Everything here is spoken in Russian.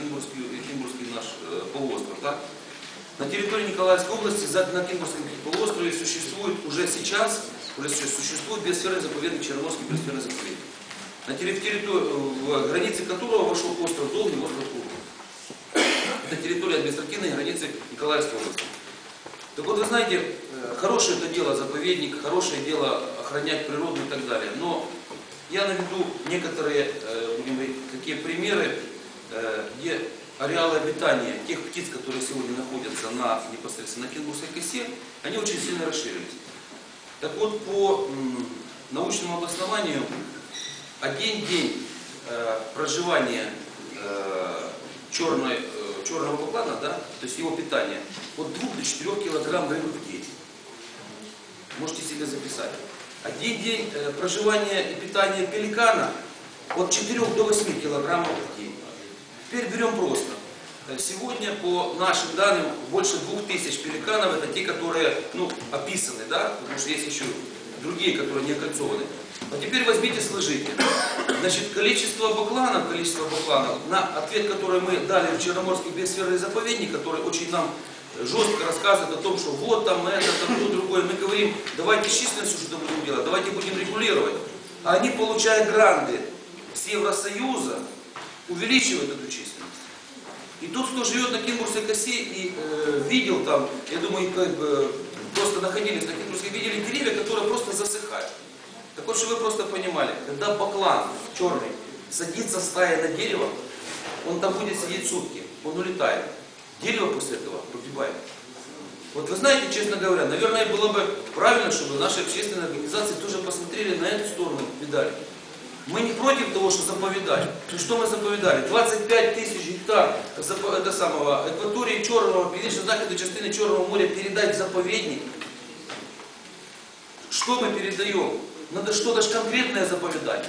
Кимбургский, Кимбургский наш э, полуостров. Да? На территории Николаевской области за- на Кимбургском полуострове существует уже сейчас, уже сейчас существует биосферный заповедник, Черноморский биосферный заповедник, на терри- территории, в границы которого вошел остров Долгий, остров Курган. Это территория административной границы Николаевской области. Так вот, вы знаете, э, хорошее это дело заповедник, хорошее дело охранять природу и так далее. Но я наведу некоторые, э, будем такие примеры, э, где ареалы обитания тех птиц, которые сегодня находятся на, непосредственно на Кенгурской косе, они очень сильно расширились. Так вот, по научному обоснованию, один день э, проживания э, черной, э, черного баклана, да, то есть его питание, от 2 до 4 килограмм рыбы в день. Можете себе записать. Один день э, проживания и питания пеликана от 4 до 8 килограммов в день. Теперь берем просто. Сегодня, по нашим данным, больше 2000 пеликанов, это те, которые ну, описаны, да, потому что есть еще другие, которые не окольцованы. А теперь возьмите, сложите. Значит, количество бакланов, количество бакланов, на ответ, который мы дали в Черноморский биосферный заповедник, который очень нам жестко рассказывает о том, что вот там это, там то, другое. Мы говорим, давайте с численностью что-то будем делать, давайте будем регулировать. А они, получая гранты с Евросоюза, увеличивают эту численность. И тот, кто живет на Кенгурской косе и э, видел там, я думаю, как бы просто находились на Кенгурской, видели деревья, которые просто засыхают. Так вот, чтобы вы просто понимали, когда баклан черный садится стая на дерево, он там будет сидеть сутки, он улетает. Дерево после этого погибает. Вот вы знаете, честно говоря, наверное, было бы правильно, чтобы наши общественные организации тоже посмотрели на эту сторону медали. Мы не против того, что заповедать. Ну что мы заповедали? 25 тысяч гектар запо- это самого, акватории Черного, північно-західної частины Черного моря передать в заповедник. Что мы передаем? Надо что-то ж конкретное заповедать.